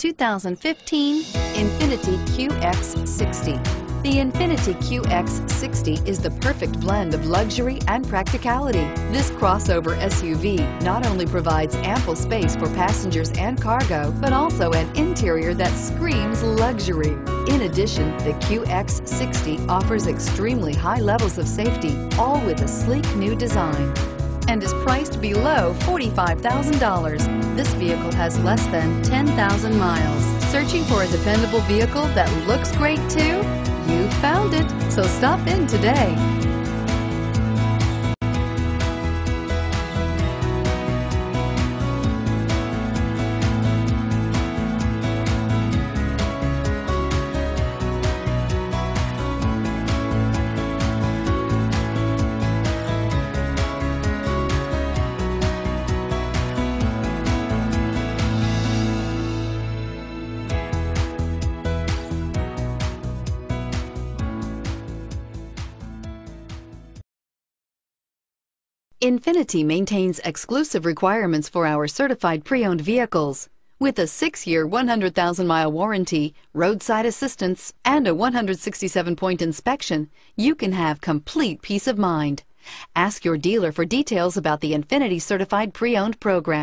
2015 Infiniti QX60. The Infiniti QX60 is the perfect blend of luxury and practicality. This crossover SUV not only provides ample space for passengers and cargo, but also an interior that screams luxury. In addition, the QX60 offers extremely high levels of safety, all with a sleek new design and is priced below $45,000. This vehicle has less than 10,000 miles. Searching for a dependable vehicle that looks great too? You found it, so stop in today. Infiniti maintains exclusive requirements for our certified pre-owned vehicles. With a 6-year, 100,000-mile warranty, roadside assistance, and a 167-point inspection, you can have complete peace of mind. Ask your dealer for details about the Infiniti Certified Pre-Owned program.